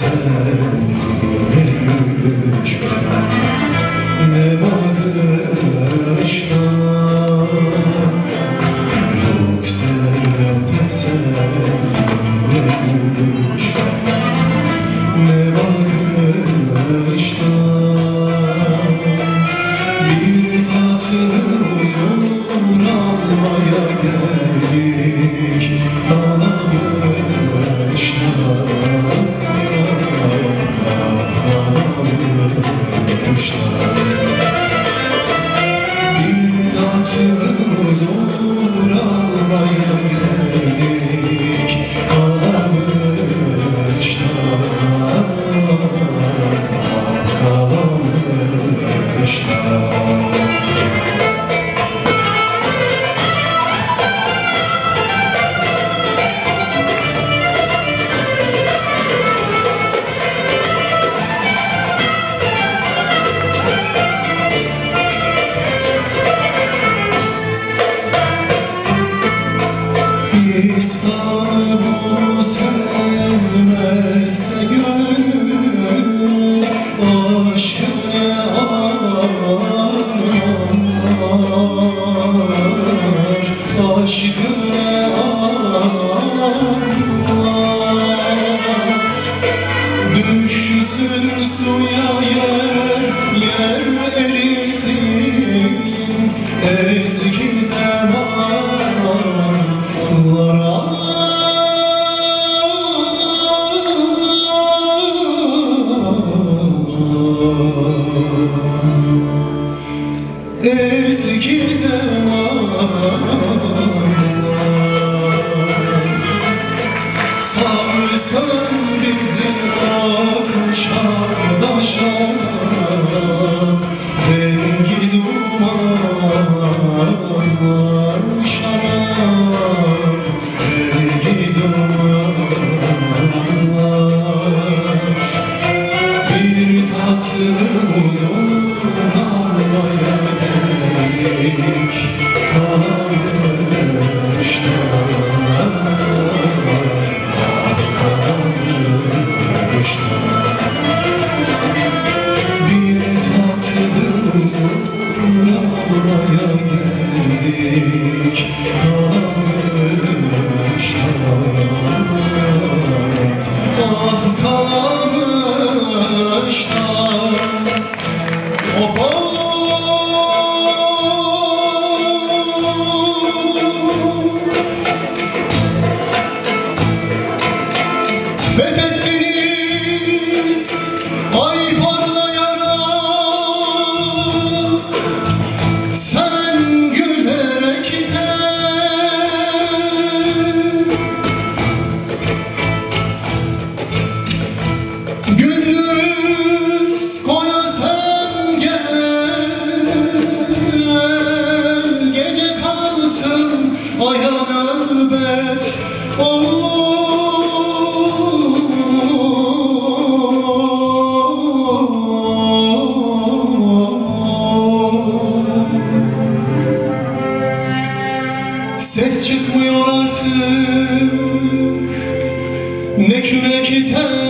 Christ. Düşsün suya yer, yer erisin Eski bir tatlımız olmaya geldik. Bir tatlımız olmaya geldik. Kalmışlar Ses çıkmıyor artık. Ne kürek iter